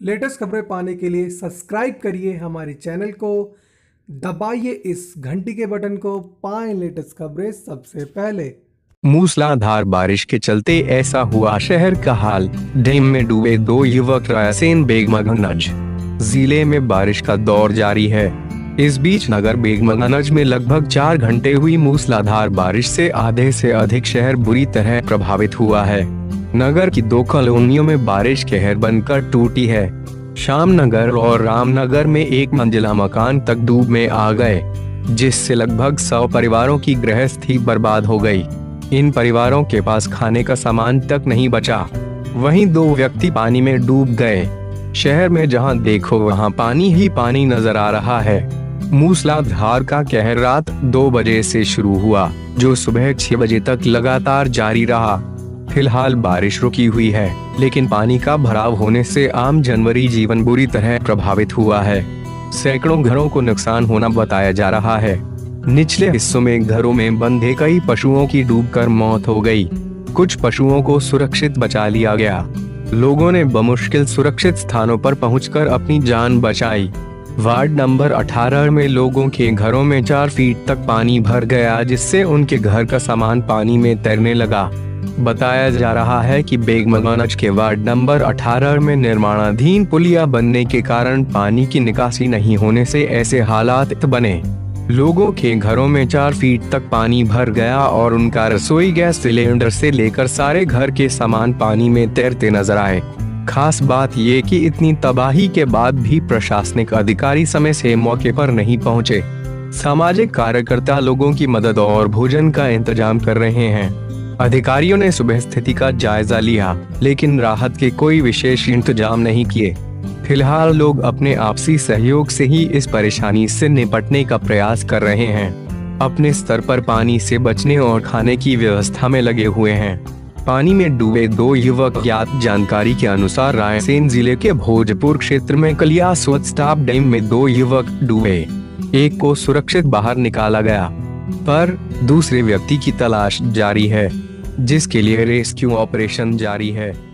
Latest खबरें पाने के लिए सब्सक्राइब करिए हमारे चैनल को। दबाइए इस घंटी के बटन को, पाएँ लेटेस्ट खबरें सबसे पहले। मूसलाधार बारिश के चलते ऐसा हुआ शहर का हाल। डैम में डूबे दो युवक रायसेन बेगमगंज ज़िले में बारिश का दौर जारी है। इस बीच नगर बेगमगंज में लगभग चार घंटे हुई मूसलाधार बारिश से आधे से अधिक शहर बुरी तरह प्रभावित हुआ है। नगर की दो कॉलोनियों में बारिश कहर बनकर टूटी है। शाम नगर और रामनगर में एक मंजिला मकान तक डूब में आ गए, जिससे लगभग सौ परिवारों की गृहस्थी बर्बाद हो गई। इन परिवारों के पास खाने का सामान तक नहीं बचा। वहीं दो व्यक्ति पानी में डूब गए। शहर में जहाँ देखो वहाँ पानी ही पानी नज़र आ रहा है। मूसलाधार का कहर रात दो बजे से शुरू हुआ, जो सुबह छह बजे तक लगातार जारी रहा। फ़िलहाल बारिश रुकी हुई है, लेकिन पानी का भराव होने से आम जनवरी जीवन बुरी तरह प्रभावित हुआ है। सैकड़ों घरों को नुकसान होना बताया जा रहा है। निचले हिस्सों में घरों में बंधे कई पशुओं की डूबकर मौत हो गई। कुछ पशुओं को सुरक्षित बचा लिया गया। लोगों ने बमुश्किल सुरक्षित स्थानों पर पहुंचकर अपनी जान बचाई। वार्ड नंबर 18 में लोगों के घरों में चार फीट तक पानी भर गया, जिससे उनके घर का सामान पानी में तैरने लगा। बताया जा रहा है कि बेगमगंज के वार्ड नंबर 18 में निर्माणाधीन पुलिया बनने के कारण पानी की निकासी नहीं होने से ऐसे हालात बने। लोगों के घरों में चार फीट तक पानी भर गया और उनका रसोई गैस सिलेंडर से लेकर सारे घर के सामान पानी में तैरते नज़र आए। खास बात ये कि इतनी तबाही के बाद भी प्रशासनिक अधिकारी समय से मौके पर नहीं पहुँचे। सामाजिक कार्यकर्ता लोगों की मदद और भोजन का इंतज़ाम कर रहे हैं। अधिकारियों ने सुबह स्थिति का जायजा लिया, लेकिन राहत के कोई विशेष इंतज़ाम नहीं किए। फ़िलहाल लोग अपने आपसी सहयोग से ही इस परेशानी से निपटने का प्रयास कर रहे हैं। अपने स्तर पर पानी से बचने और खाने की व्यवस्था में लगे हुए हैं। पानी में डूबे दो युवक ज्ञात जानकारी के अनुसार रायसेन ज़िले के भोजपुर क्षेत्र में कलिया स्टाफ डैम में दो युवक डूबे। एक को सुरक्षित बाहर निकाला गया। पर दूसरे व्यक्ति की तलाश जारी है जिसके लिए रेस्क्यू ऑपरेशन जारी है।